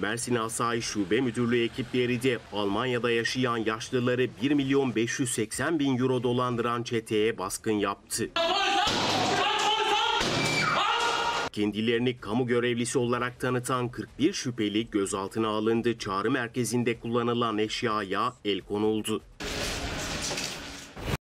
Mersin Asayiş Şube Müdürlüğü ekipleri de Almanya'da yaşayan yaşlıları 1 milyon 580 bin euro dolandıran çeteye baskın yaptı. Kendilerini kamu görevlisi olarak tanıtan 41 şüpheli gözaltına alındı. Çağrı merkezinde kullanılan eşyaya el konuldu.